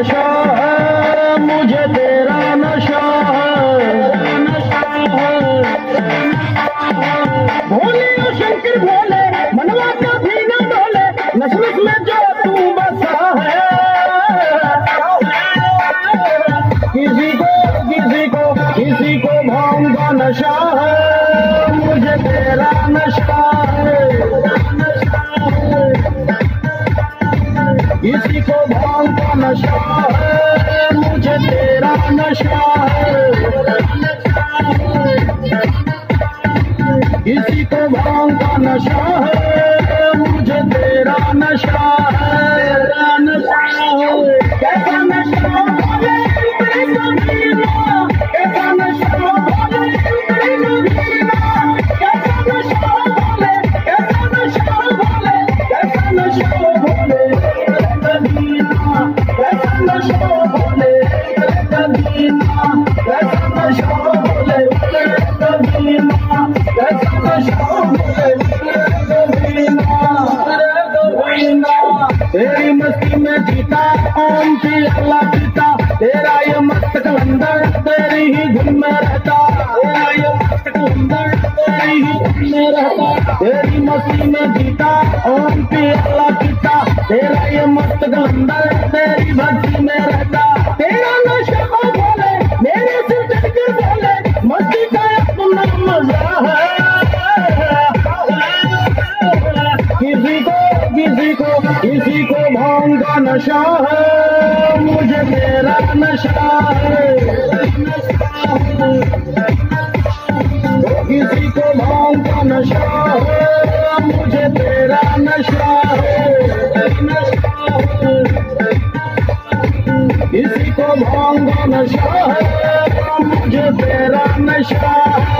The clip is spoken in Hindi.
मुझाभ नशा भोले शोले है। किसी को भाँग का नशा है। मुझे तेरा नशा है। तेरी मस्ती में जीता ओम की अल्लाह जीता? तेरा ये मस्त कलंदर, तेरी ही धुन में रहता। तेरा ये मस्त कलंदर, तेरी ही धुन में रहता। तेरी मस्ती में जीता ओम की अल्लाह जीता? तेरा ये मस्त कलंदर, तेरी भक्ति में रहता। को किसी को भाँग का नशा है। मुझे तेरा नशा है। किसी को भाँग का नशा है। मुझे तेरा नशा है। किसी को भाँग का नशा है। मुझे तेरा नशा है।